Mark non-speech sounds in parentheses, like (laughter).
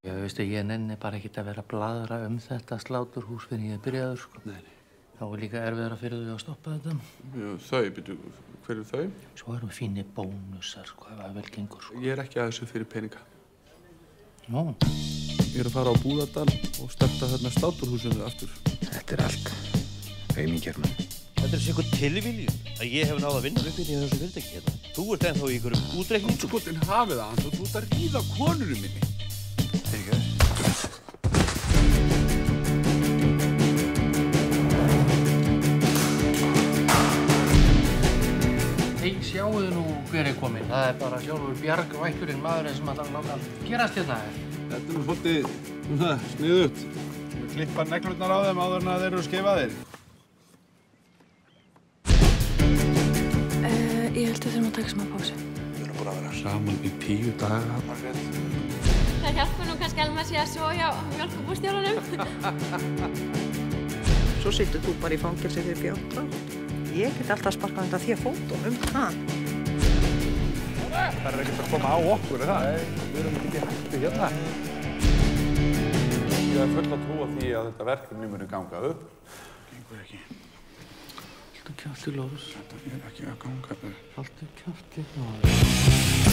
Ég veistu, ég nenni bara ekkert að vera að bladra um þetta sláturhús fyrir ég er byrjaður, sko. Nei, nei. Þá er líka erfiðar að fyrir þau að stoppa þetta. Já, þau, byrju, hver eru þau? Svo erum fínir bónusar, sko, ef það vel gengur, sko. Ég er ekki að þessu fyrir peninga. Nó, Ég er að fara á Búðardal og starta þarna státurhúsinu aftur. Þetta er allt auðmíkjörnum. Þetta er sér tilviljun að ég hef náða að vinna upp í þessu fyrirtæki hérna. Þú ert ennþá í einhverjum útreikning. Sjáu nú hver er kominn. Það er bara sjálfur bjargvætturinn maðurinn sem að láta gerast hérna. Þetta er nú svolítið svona sniðut. Klippa neglurnar á þeim áður en að þeir eru skeifaðir. Uh, ég held að við þurfum að taka smá pásu. Við erum búin að vera saman í tíu daga, Margrét. Það hjálpar nú kannski alveg að sé að (laughs) svo hjá mjölkubústjórunum. Svo sittur þú bara í fangelsi fyrir bjóta. Ég get alltaf sparkað undan því að fótum um það. Það er ekkert að koma á okkur, er það? Nei, við erum ekki hætti hérna. Ég hef full að trúa því að þetta verkefni muni ganga upp. Gengur ekki. Haltu kjátti, Lóðus. Þetta er ekki að ganga upp. Haltu kjátti, maður.